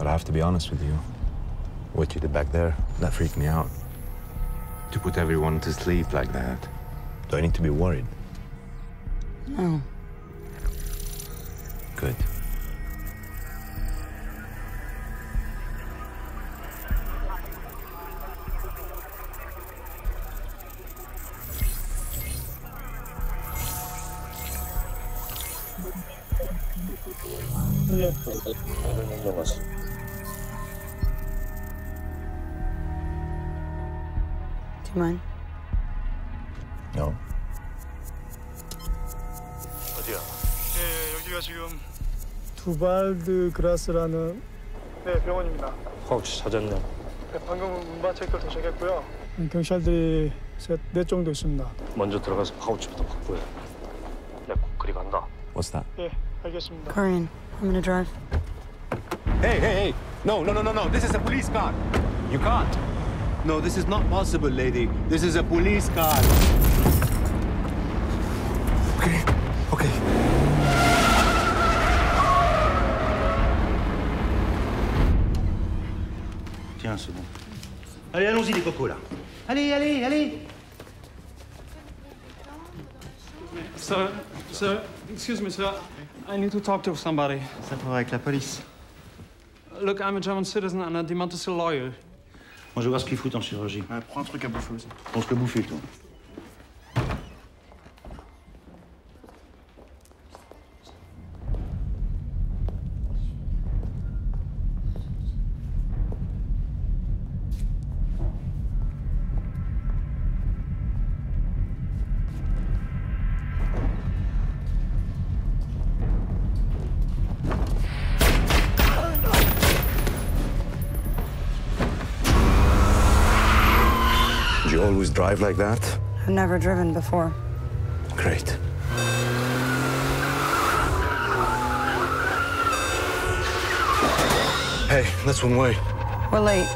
But I have to be honest with you. What you did back there, that freaked me out. To put everyone to sleep like that. Do I need to be worried? No. Good. Do you mind? No. 네, 여기가 지금 두발드 그라스라는 네 병원입니다. 파우치 찾았네. 네, 방금 문바 체크 도착했고요. 음, 경찰들이 셋넷 정도 있습니다. 먼저 들어가서 파우치부터 확보해. 내가 꼭 그리 간다. What's that? 예, 알겠습니다. Korean. I'm gonna drive. Hey, hey, hey! No, no, no, no, no. This is a police car. You can't. No, this is not possible, lady. This is a police car. Okay, okay. Tiens, c'est bon. Allez, allons-y, les cocos, là. Allez, allez, allez Sir, sir, excuse me, sir. I need to talk to somebody. Ça travaille avec la police. Look, I'm a German citizen and I demand to see a lawyer. Moi, je vais voir ce qu'ils foutent en chirurgie. prends un truc à bouffer aussi. Ce que bouffer, toi. Did you always drive like that? I've never driven before. Great. Hey, that's one way. We're late.